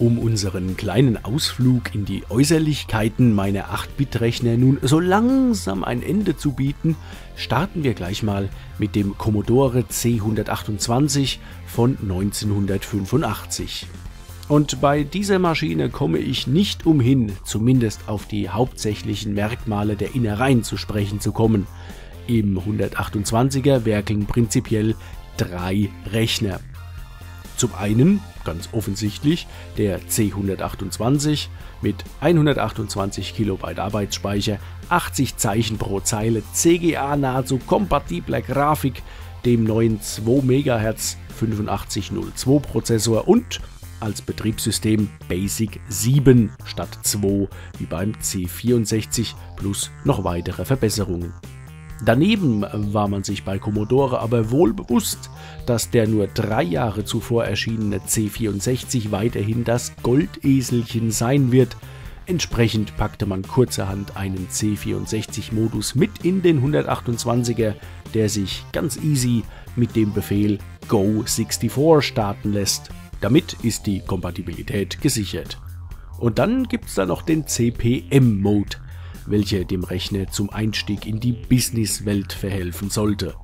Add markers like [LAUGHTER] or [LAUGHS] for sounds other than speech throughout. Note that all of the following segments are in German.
Um unseren kleinen Ausflug in die Äußerlichkeiten meiner 8-Bit-Rechner nun so langsam ein Ende zu bieten, starten wir gleich mal mit dem Commodore C128 von 1985. Und bei dieser Maschine komme ich nicht umhin, zumindest auf die hauptsächlichen Merkmale der Innereien zu sprechen zu kommen. Im 128er werkeln prinzipiell drei Rechner. Zum einen, ganz offensichtlich, der C128 mit 128 KB Arbeitsspeicher, 80 Zeichen pro Zeile, CGA nahezu kompatibler Grafik, dem neuen 2 MHz 8502 Prozessor und als Betriebssystem Basic 7 statt 2 wie beim C64 plus noch weitere Verbesserungen. Daneben war man sich bei Commodore aber wohl bewusst, dass der nur drei Jahre zuvor erschienene C64 weiterhin das Goldeselchen sein wird. Entsprechend packte man kurzerhand einen C64-Modus mit in den 128er, der sich ganz easy mit dem Befehl Go64 starten lässt. Damit ist die Kompatibilität gesichert. Und dann gibt es da noch den CPM-Mode, welcher dem Rechner zum Einstieg in die Businesswelt verhelfen sollte.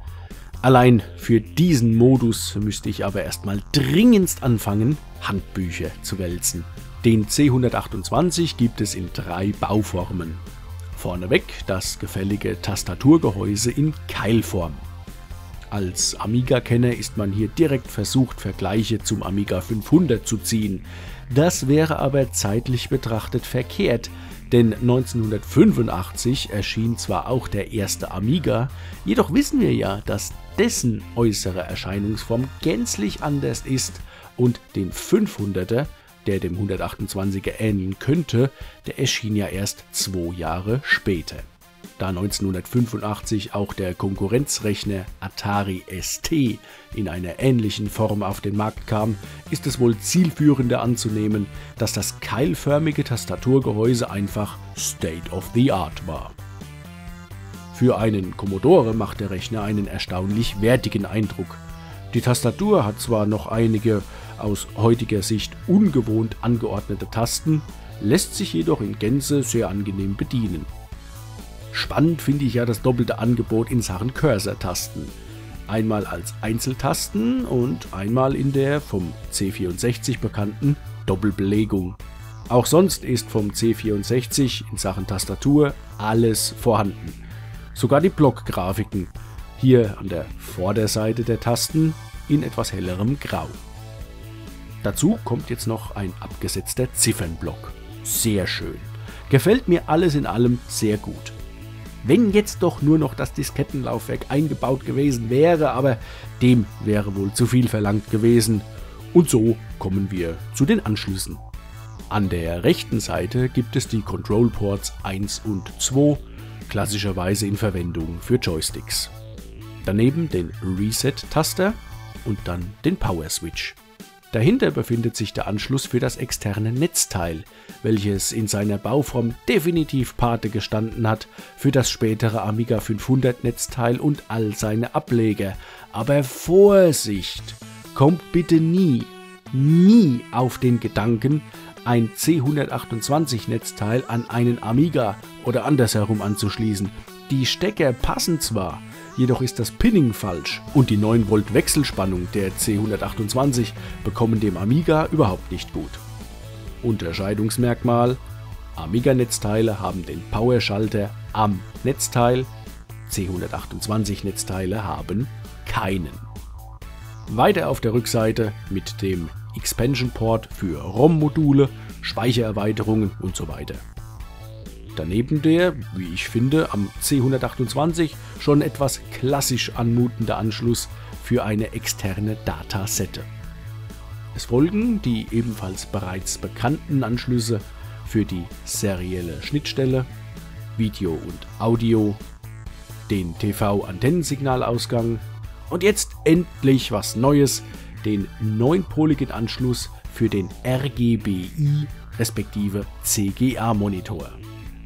Allein für diesen Modus müsste ich aber erstmal dringendst anfangen, Handbücher zu wälzen. Den C128 gibt es in drei Bauformen. Vorneweg das gefällige Tastaturgehäuse in Keilform. Als Amiga-Kenner ist man hier direkt versucht, Vergleiche zum Amiga 500 zu ziehen. Das wäre aber zeitlich betrachtet verkehrt, denn 1985 erschien zwar auch der erste Amiga, jedoch wissen wir ja, dass dessen äußere Erscheinungsform gänzlich anders ist und den 500er, der dem 128er ähneln könnte, der erschien ja erst zwei Jahre später. Da 1985 auch der Konkurrenzrechner Atari ST in einer ähnlichen Form auf den Markt kam, ist es wohl zielführender anzunehmen, dass das keilförmige Tastaturgehäuse einfach State of the Art war. Für einen Commodore macht der Rechner einen erstaunlich wertigen Eindruck. Die Tastatur hat zwar noch einige aus heutiger Sicht ungewohnt angeordnete Tasten, lässt sich jedoch in Gänze sehr angenehm bedienen. Spannend finde ich ja das doppelte Angebot in Sachen Cursor-Tasten. Einmal als Einzeltasten und einmal in der vom C64 bekannten Doppelbelegung. Auch sonst ist vom C64 in Sachen Tastatur alles vorhanden. Sogar die Blockgrafiken. Hier an der Vorderseite der Tasten in etwas hellerem Grau. Dazu kommt jetzt noch ein abgesetzter Ziffernblock. Sehr schön. Gefällt mir alles in allem sehr gut. Wenn jetzt doch nur noch das Diskettenlaufwerk eingebaut gewesen wäre, aber dem wäre wohl zu viel verlangt gewesen. Und so kommen wir zu den Anschlüssen. An der rechten Seite gibt es die Control Ports 1 und 2, klassischerweise in Verwendung für Joysticks. Daneben den Reset-Taster und dann den Power Switch. Dahinter befindet sich der Anschluss für das externe Netzteil, welches in seiner Bauform definitiv Pate gestanden hat für das spätere Amiga 500 Netzteil und all seine Ableger. Aber Vorsicht! Kommt bitte nie, nie auf den Gedanken, ein C128 Netzteil an einen Amiga oder andersherum anzuschließen. Die Stecker passen zwar, jedoch ist das Pinning falsch und die 9 Volt Wechselspannung der C128 bekommen dem Amiga überhaupt nicht gut. Unterscheidungsmerkmal Amiga-Netzteile haben den Power-Schalter am Netzteil, C128-Netzteile haben keinen. Weiter auf der Rückseite mit dem Expansion Port für ROM-Module, Speichererweiterungen und so weiter. Daneben der, wie ich finde, am C128 schon etwas klassisch anmutende Anschluss für eine externe Datasette. Es folgen die ebenfalls bereits bekannten Anschlüsse für die serielle Schnittstelle, Video und Audio, den TV-Antennensignalausgang und jetzt endlich was Neues, den neunpoligen Anschluss für den RGBI respektive CGA-Monitor.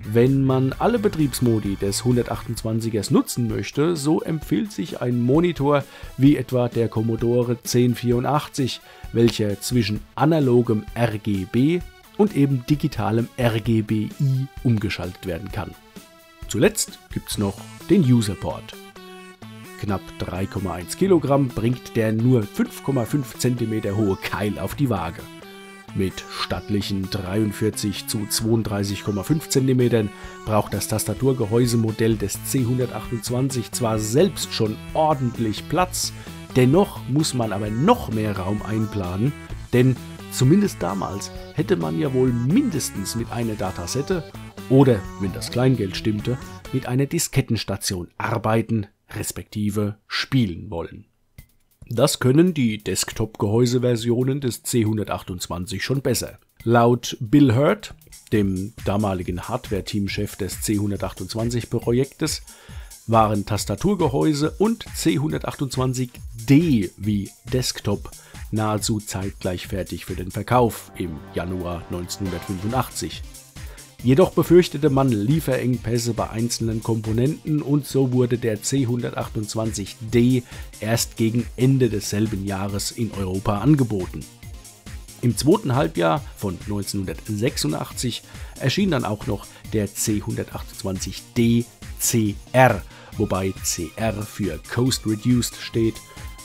Wenn man alle Betriebsmodi des 128ers nutzen möchte, so empfiehlt sich ein Monitor wie etwa der Commodore 1084, welcher zwischen analogem RGB und eben digitalem RGBI umgeschaltet werden kann. Zuletzt gibt es noch den Userport. Knapp 3,1 Kilogramm bringt der nur 5,5 cm hohe Keil auf die Waage. Mit stattlichen 43 zu 32,5 cm braucht das Tastaturgehäusemodell des C128 zwar selbst schon ordentlich Platz, dennoch muss man aber noch mehr Raum einplanen, denn zumindest damals hätte man ja wohl mindestens mit einer Datasette oder, wenn das Kleingeld stimmte, mit einer Diskettenstation arbeiten respektive spielen wollen. Das können die Desktop-Gehäuseversionen des C128 schon besser. Laut Bill Hurt, dem damaligen Hardware-Teamchef des C128-Projektes, waren Tastaturgehäuse und C128D wie Desktop nahezu zeitgleich fertig für den Verkauf im Januar 1985. Jedoch befürchtete man Lieferengpässe bei einzelnen Komponenten und so wurde der C128D erst gegen Ende desselben Jahres in Europa angeboten. Im zweiten Halbjahr von 1986 erschien dann auch noch der C128D CR, wobei CR für Coast Reduced steht,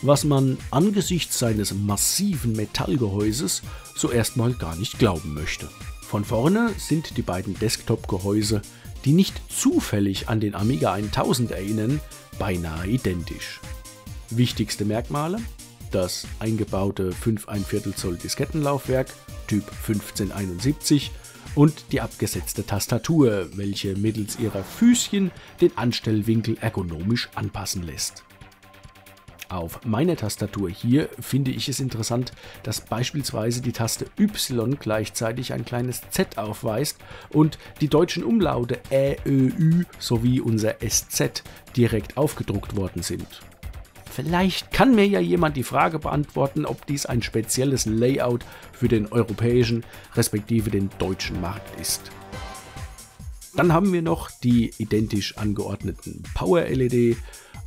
was man angesichts seines massiven Metallgehäuses so erstmal gar nicht glauben möchte. Von vorne sind die beiden Desktop-Gehäuse, die nicht zufällig an den Amiga 1000 erinnern, beinahe identisch. Wichtigste Merkmale? Das eingebaute 5 1 Zoll Diskettenlaufwerk Typ 1571 und die abgesetzte Tastatur, welche mittels ihrer Füßchen den Anstellwinkel ergonomisch anpassen lässt. Auf meiner Tastatur hier finde ich es interessant, dass beispielsweise die Taste Y gleichzeitig ein kleines Z aufweist und die deutschen Umlaute Ä, Ö, Ü sowie unser SZ direkt aufgedruckt worden sind. Vielleicht kann mir ja jemand die Frage beantworten, ob dies ein spezielles Layout für den europäischen respektive den deutschen Markt ist. Dann haben wir noch die identisch angeordneten Power-LED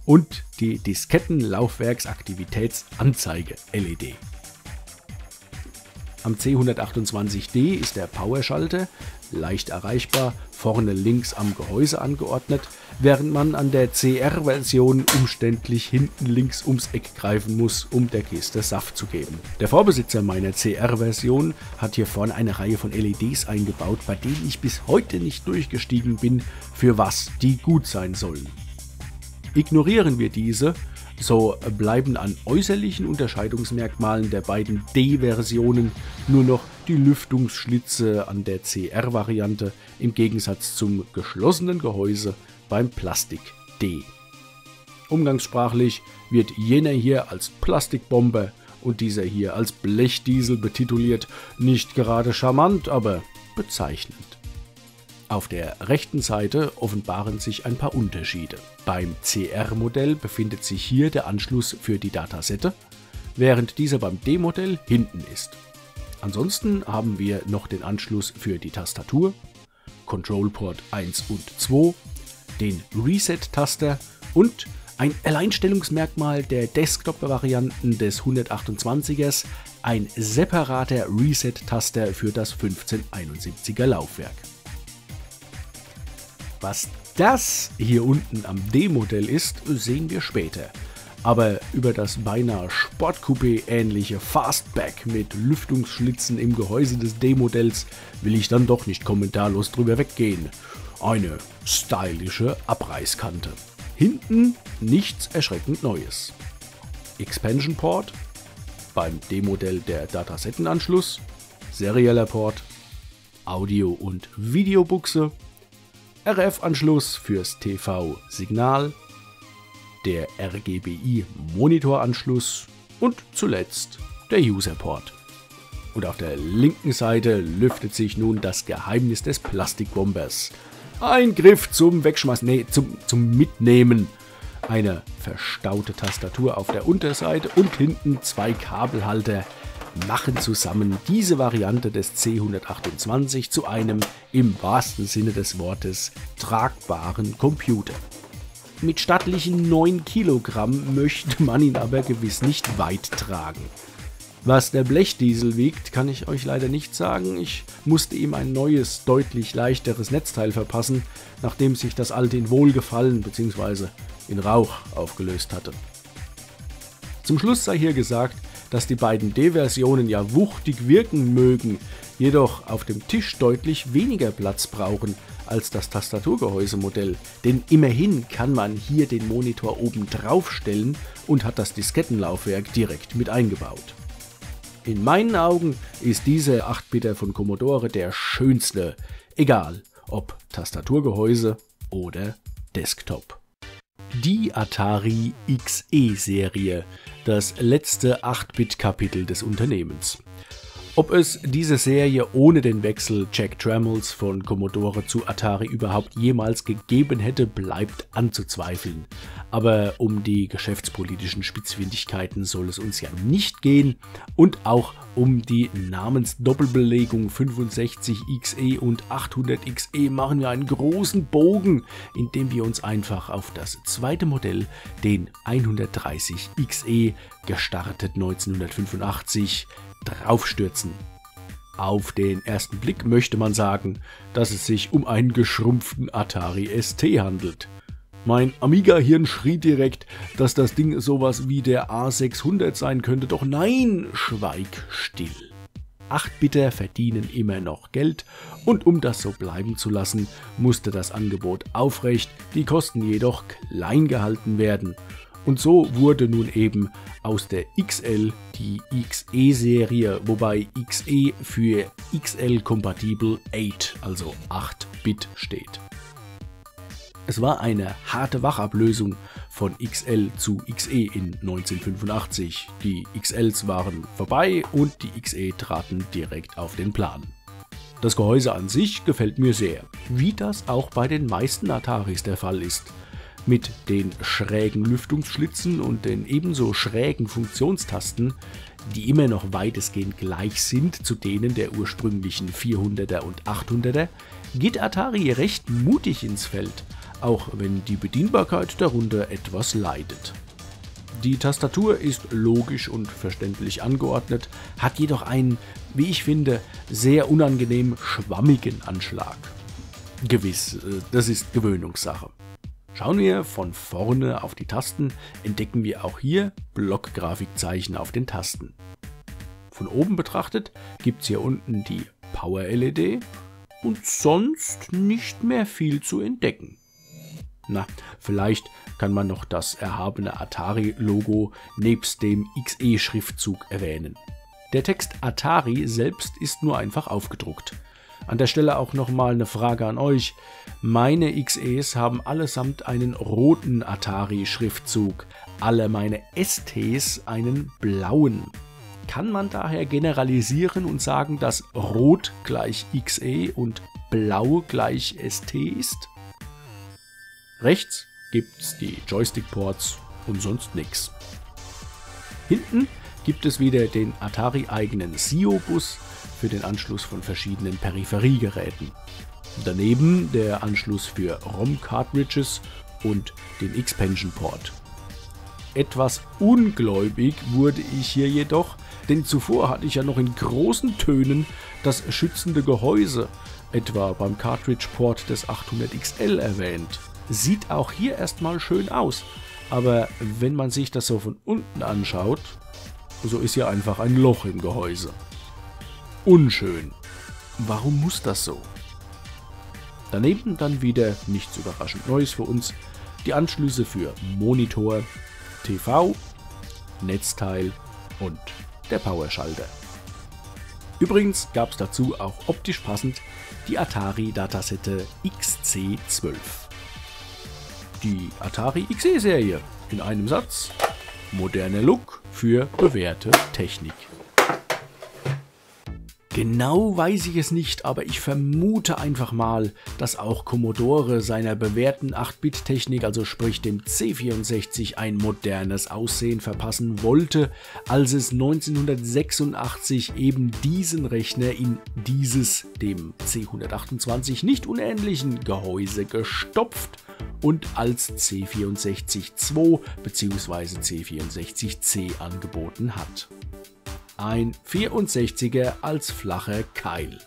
und die Diskettenlaufwerksaktivitätsanzeige-LED. Am C128D ist der Powerschalter leicht erreichbar vorne links am Gehäuse angeordnet, während man an der CR-Version umständlich hinten links ums Eck greifen muss, um der Kiste Saft zu geben. Der Vorbesitzer meiner CR-Version hat hier vorne eine Reihe von LEDs eingebaut, bei denen ich bis heute nicht durchgestiegen bin, für was die gut sein sollen. Ignorieren wir diese, so bleiben an äußerlichen Unterscheidungsmerkmalen der beiden D-Versionen nur noch die Lüftungsschlitze an der CR-Variante im Gegensatz zum geschlossenen Gehäuse beim Plastik D. Umgangssprachlich wird jener hier als Plastikbombe und dieser hier als Blechdiesel betituliert, nicht gerade charmant, aber bezeichnend. Auf der rechten Seite offenbaren sich ein paar Unterschiede. Beim CR-Modell befindet sich hier der Anschluss für die Datasette, während dieser beim D-Modell hinten ist. Ansonsten haben wir noch den Anschluss für die Tastatur, Control Port 1 und 2, den Reset-Taster und ein Alleinstellungsmerkmal der Desktop-Varianten des 128ers, ein separater Reset-Taster für das 1571er Laufwerk. Was das hier unten am D-Modell ist, sehen wir später. Aber über das beinahe Sportcoupé-ähnliche Fastback mit Lüftungsschlitzen im Gehäuse des D-Modells will ich dann doch nicht kommentarlos drüber weggehen. Eine stylische Abreißkante. Hinten nichts erschreckend Neues. Expansion Port, beim D-Modell der Datasettenanschluss, serieller Port, Audio- und Videobuchse, RF-Anschluss fürs TV-Signal, der RGBI-Monitoranschluss und zuletzt der User-Port. Und auf der linken Seite lüftet sich nun das Geheimnis des Plastikbombers. Ein Griff zum Wegschmeißen, nee, zum, zum Mitnehmen. Eine verstaute Tastatur auf der Unterseite und hinten zwei Kabelhalter machen zusammen diese Variante des C128 zu einem im wahrsten Sinne des Wortes tragbaren Computer. Mit stattlichen 9 Kilogramm möchte man ihn aber gewiss nicht weit tragen. Was der Blechdiesel wiegt, kann ich euch leider nicht sagen. Ich musste ihm ein neues, deutlich leichteres Netzteil verpassen, nachdem sich das alte in Wohlgefallen bzw. in Rauch aufgelöst hatte. Zum Schluss sei hier gesagt, dass die beiden D-Versionen ja wuchtig wirken mögen, jedoch auf dem Tisch deutlich weniger Platz brauchen als das Tastaturgehäusemodell, denn immerhin kann man hier den Monitor oben drauf stellen und hat das Diskettenlaufwerk direkt mit eingebaut. In meinen Augen ist dieser 8-Bitter von Commodore der schönste, egal ob Tastaturgehäuse oder Desktop. Die Atari XE-Serie, das letzte 8-Bit-Kapitel des Unternehmens. Ob es diese Serie ohne den Wechsel Jack Trammels von Commodore zu Atari überhaupt jemals gegeben hätte, bleibt anzuzweifeln. Aber um die geschäftspolitischen Spitzfindigkeiten soll es uns ja nicht gehen und auch um die Namensdoppelbelegung 65XE und 800XE machen wir einen großen Bogen, indem wir uns einfach auf das zweite Modell, den 130XE, gestartet 1985, draufstürzen. Auf den ersten Blick möchte man sagen, dass es sich um einen geschrumpften Atari ST handelt. Mein Amiga-Hirn schrie direkt, dass das Ding sowas wie der A600 sein könnte, doch nein, schweig still. 8-Bitter verdienen immer noch Geld und um das so bleiben zu lassen, musste das Angebot aufrecht, die Kosten jedoch klein gehalten werden und so wurde nun eben aus der XL die XE-Serie, wobei XE für XL Compatible 8, also 8-Bit steht. Es war eine harte Wachablösung von XL zu XE in 1985. Die XLs waren vorbei und die XE traten direkt auf den Plan. Das Gehäuse an sich gefällt mir sehr, wie das auch bei den meisten Ataris der Fall ist mit den schrägen Lüftungsschlitzen und den ebenso schrägen Funktionstasten, die immer noch weitestgehend gleich sind zu denen der ursprünglichen 400er und 800er, geht Atari recht mutig ins Feld, auch wenn die Bedienbarkeit darunter etwas leidet. Die Tastatur ist logisch und verständlich angeordnet, hat jedoch einen, wie ich finde, sehr unangenehm schwammigen Anschlag. Gewiss, äh, das ist Gewöhnungssache. Schauen wir von vorne auf die Tasten, entdecken wir auch hier Blockgrafikzeichen auf den Tasten. Von oben betrachtet gibt es hier unten die Power LED und sonst nicht mehr viel zu entdecken. Na, vielleicht kann man noch das erhabene Atari-Logo nebst dem XE-Schriftzug erwähnen. Der Text Atari selbst ist nur einfach aufgedruckt. An der Stelle auch nochmal eine Frage an euch. Meine XEs haben allesamt einen roten Atari-Schriftzug, alle meine STs einen blauen. Kann man daher generalisieren und sagen, dass Rot gleich XE und Blau gleich ST ist? Rechts gibt's die Joystick-Ports und sonst nichts. Hinten gibt es wieder den Atari-eigenen SIO-Bus für den Anschluss von verschiedenen Peripheriegeräten. Daneben der Anschluss für ROM-Cartridges und den Expansion-Port. Etwas ungläubig wurde ich hier jedoch, denn zuvor hatte ich ja noch in großen Tönen das schützende Gehäuse, etwa beim Cartridge-Port des 800XL erwähnt. Sieht auch hier erstmal schön aus, aber wenn man sich das so von unten anschaut, so ist hier einfach ein Loch im Gehäuse unschön. Warum muss das so? Daneben dann wieder nichts überraschend Neues für uns, die Anschlüsse für Monitor, TV, Netzteil und der Powerschalter. Übrigens gab es dazu auch optisch passend die Atari Datasette XC12. Die Atari XE-Serie in einem Satz. Moderner Look für bewährte Technik. Genau weiß ich es nicht, aber ich vermute einfach mal, dass auch Commodore seiner bewährten 8-Bit-Technik, also sprich dem C64, ein modernes Aussehen verpassen wollte, als es 1986 eben diesen Rechner in dieses dem C128 nicht unähnlichen Gehäuse gestopft und als C64-2 bzw. C64C angeboten hat ein 64er als flacher Keil.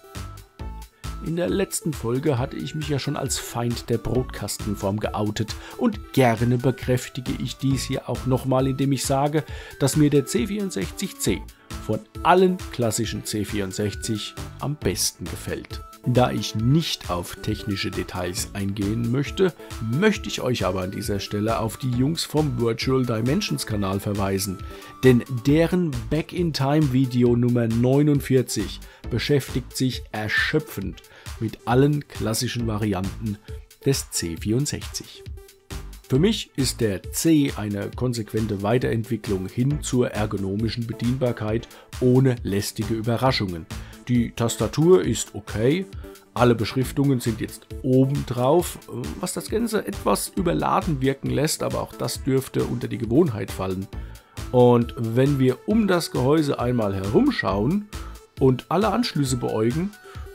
In der letzten Folge hatte ich mich ja schon als Feind der Brotkastenform geoutet und gerne bekräftige ich dies hier auch nochmal, indem ich sage, dass mir der C64C von allen klassischen C64 am besten gefällt. Da ich nicht auf technische Details eingehen möchte, möchte ich euch aber an dieser Stelle auf die Jungs vom Virtual Dimensions Kanal verweisen, denn deren Back in Time Video Nummer 49 beschäftigt sich erschöpfend mit allen klassischen Varianten des C64. Für mich ist der C eine konsequente Weiterentwicklung hin zur ergonomischen Bedienbarkeit ohne lästige Überraschungen. Die Tastatur ist okay, alle Beschriftungen sind jetzt oben drauf, was das Ganze etwas überladen wirken lässt, aber auch das dürfte unter die Gewohnheit fallen. Und wenn wir um das Gehäuse einmal herumschauen und alle Anschlüsse beäugen,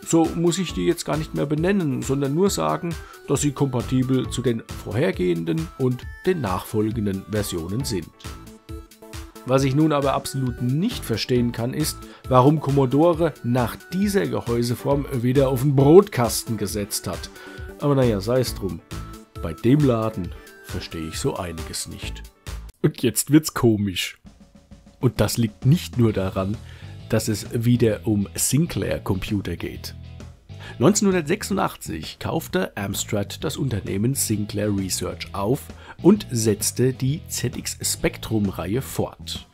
so muss ich die jetzt gar nicht mehr benennen, sondern nur sagen, dass sie kompatibel zu den vorhergehenden und den nachfolgenden Versionen sind. Was ich nun aber absolut nicht verstehen kann, ist, warum Commodore nach dieser Gehäuseform wieder auf den Brotkasten gesetzt hat. Aber naja, sei es drum. Bei dem Laden verstehe ich so einiges nicht. Und jetzt wird's komisch. Und das liegt nicht nur daran, dass es wieder um Sinclair-Computer geht. 1986 kaufte Amstrad das Unternehmen Sinclair Research auf und setzte die ZX Spectrum-Reihe fort.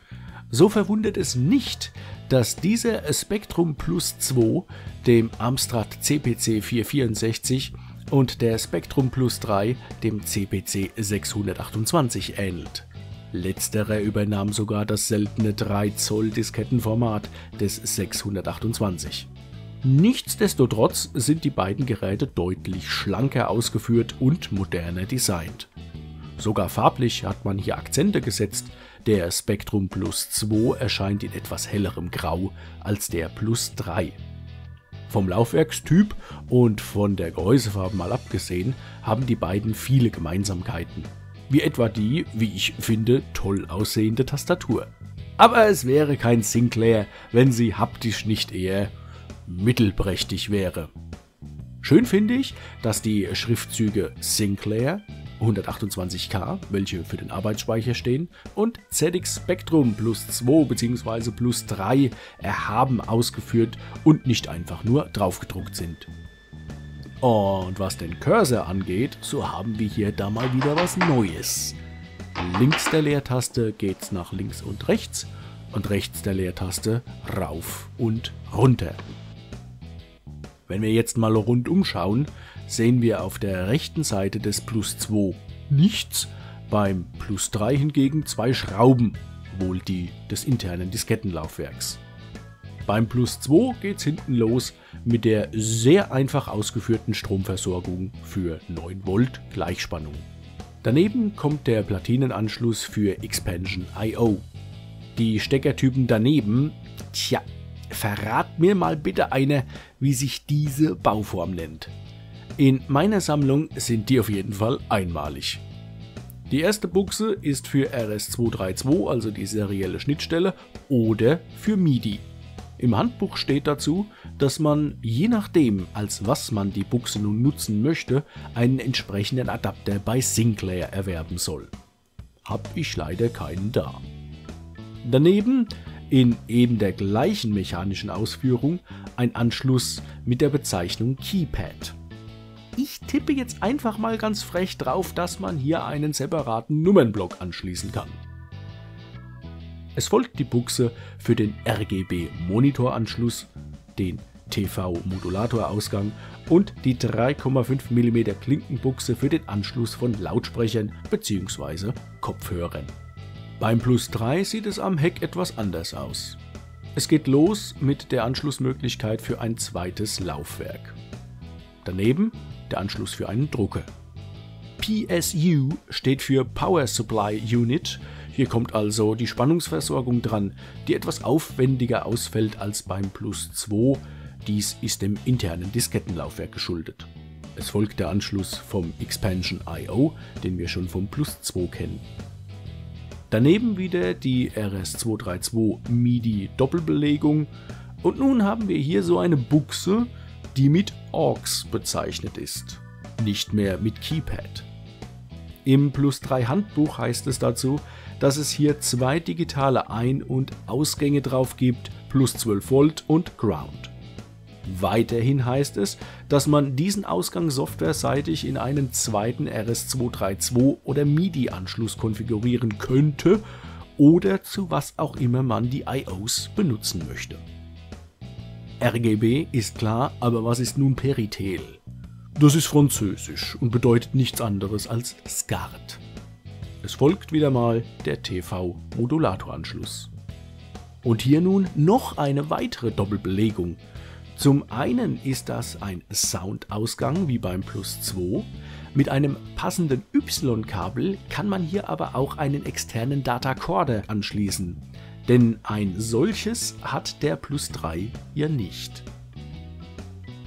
So verwundert es nicht, dass dieser Spectrum Plus 2 dem Amstrad CPC 464 und der Spectrum Plus 3 dem CPC 628 ähnelt. Letzterer übernahm sogar das seltene 3 Zoll Diskettenformat des 628. Nichtsdestotrotz sind die beiden Geräte deutlich schlanker ausgeführt und moderner designt. Sogar farblich hat man hier Akzente gesetzt. Der Spectrum Plus 2 erscheint in etwas hellerem Grau als der Plus 3. Vom Laufwerkstyp und von der Gehäusefarbe mal abgesehen, haben die beiden viele Gemeinsamkeiten. Wie etwa die, wie ich finde, toll aussehende Tastatur. Aber es wäre kein Sinclair, wenn sie haptisch nicht eher mittelprächtig wäre. Schön finde ich, dass die Schriftzüge Sinclair 128K, welche für den Arbeitsspeicher stehen, und ZX Spectrum plus 2 bzw. plus 3 erhaben ausgeführt und nicht einfach nur draufgedruckt sind. Und was den Cursor angeht, so haben wir hier da mal wieder was Neues. Links der Leertaste geht's nach links und rechts und rechts der Leertaste rauf und runter. Wenn wir jetzt mal rundum schauen, sehen wir auf der rechten Seite des Plus 2 nichts, beim Plus 3 hingegen zwei Schrauben, wohl die des internen Diskettenlaufwerks. Beim Plus 2 geht's hinten los mit der sehr einfach ausgeführten Stromversorgung für 9 Volt Gleichspannung. Daneben kommt der Platinenanschluss für Expansion I.O. Die Steckertypen daneben, tja, verrat mir mal bitte einer, wie sich diese Bauform nennt. In meiner Sammlung sind die auf jeden Fall einmalig. Die erste Buchse ist für RS232, also die serielle Schnittstelle, oder für MIDI. Im Handbuch steht dazu, dass man je nachdem, als was man die Buchse nun nutzen möchte, einen entsprechenden Adapter bei Sinclair erwerben soll. Hab ich leider keinen da. Daneben in eben der gleichen mechanischen Ausführung ein Anschluss mit der Bezeichnung Keypad. Ich tippe jetzt einfach mal ganz frech drauf, dass man hier einen separaten Nummernblock anschließen kann. Es folgt die Buchse für den RGB-Monitoranschluss, den TV-Modulatorausgang und die 3,5 mm Klinkenbuchse für den Anschluss von Lautsprechern bzw. Kopfhörern. Beim Plus 3 sieht es am Heck etwas anders aus. Es geht los mit der Anschlussmöglichkeit für ein zweites Laufwerk. Daneben der Anschluss für einen Drucker. PSU steht für Power Supply Unit. Hier kommt also die Spannungsversorgung dran, die etwas aufwendiger ausfällt als beim Plus 2. Dies ist dem internen Diskettenlaufwerk geschuldet. Es folgt der Anschluss vom Expansion I.O., den wir schon vom Plus 2 kennen. Daneben wieder die RS232 MIDI Doppelbelegung und nun haben wir hier so eine Buchse, die mit AUX bezeichnet ist, nicht mehr mit Keypad. Im Plus 3 Handbuch heißt es dazu, dass es hier zwei digitale Ein- und Ausgänge drauf gibt, plus 12 Volt und Ground. Weiterhin heißt es, dass man diesen Ausgang softwareseitig in einen zweiten RS232 oder MIDI-Anschluss konfigurieren könnte oder zu was auch immer man die IOs benutzen möchte. RGB ist klar, aber was ist nun Peritel? Das ist französisch und bedeutet nichts anderes als SCART. Es folgt wieder mal der TV-Modulatoranschluss. Und hier nun noch eine weitere Doppelbelegung – zum einen ist das ein Soundausgang wie beim Plus 2. Mit einem passenden Y-Kabel kann man hier aber auch einen externen Datacorder anschließen, denn ein solches hat der Plus 3 ja nicht.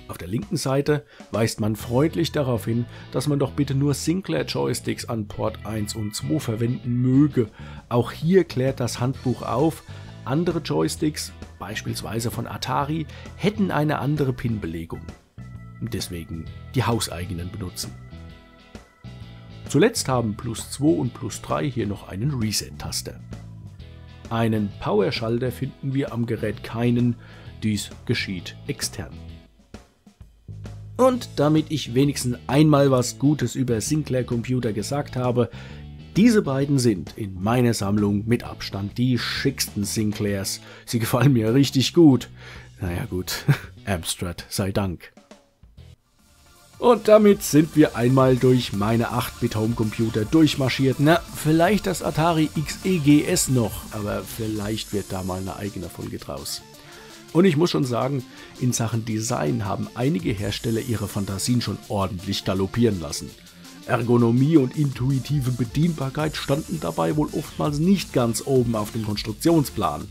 Auf der linken Seite weist man freundlich darauf hin, dass man doch bitte nur Sinclair Joysticks an Port 1 und 2 verwenden möge. Auch hier klärt das Handbuch auf, andere Joysticks, beispielsweise von Atari, hätten eine andere Pin-Belegung. Deswegen die hauseigenen benutzen. Zuletzt haben Plus 2 und Plus 3 hier noch einen Reset-Taster. Einen Powerschalter finden wir am Gerät keinen, dies geschieht extern. Und damit ich wenigstens einmal was Gutes über Sinclair Computer gesagt habe, diese beiden sind in meiner Sammlung mit Abstand die schicksten Sinclairs. Sie gefallen mir richtig gut. Naja gut, [LAUGHS] Amstrad sei Dank. Und damit sind wir einmal durch meine 8-Bit-Homecomputer durchmarschiert. Na, vielleicht das Atari XEGS noch, aber vielleicht wird da mal eine eigene Folge draus. Und ich muss schon sagen, in Sachen Design haben einige Hersteller ihre Fantasien schon ordentlich galoppieren lassen. Ergonomie und intuitive Bedienbarkeit standen dabei wohl oftmals nicht ganz oben auf dem Konstruktionsplan.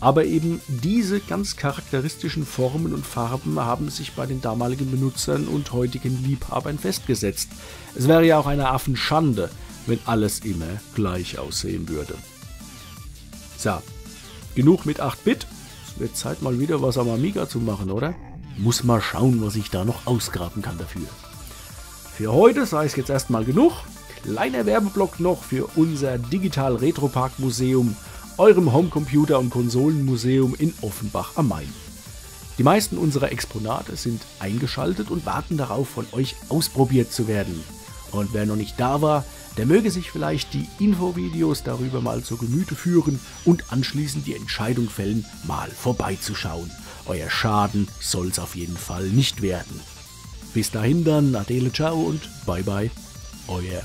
Aber eben diese ganz charakteristischen Formen und Farben haben sich bei den damaligen Benutzern und heutigen Liebhabern festgesetzt. Es wäre ja auch eine Affenschande, wenn alles immer gleich aussehen würde. So, genug mit 8-Bit. Es wird Zeit mal wieder was am Amiga zu machen, oder? Muss mal schauen, was ich da noch ausgraben kann dafür. Für heute sei es jetzt erstmal genug. Kleiner Werbeblock noch für unser Digital Retropark Museum, eurem Homecomputer- und Konsolenmuseum in Offenbach am Main. Die meisten unserer Exponate sind eingeschaltet und warten darauf, von euch ausprobiert zu werden. Und wer noch nicht da war, der möge sich vielleicht die Infovideos darüber mal zu Gemüte führen und anschließend die Entscheidung fällen, mal vorbeizuschauen. Euer Schaden soll's auf jeden Fall nicht werden. Bis dahin dann, Adele, ciao und bye bye, euer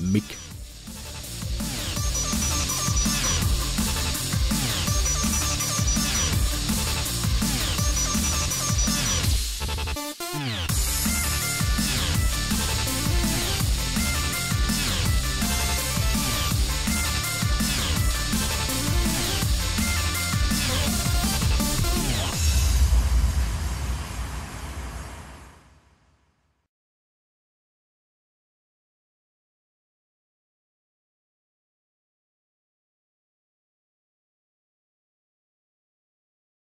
Mick.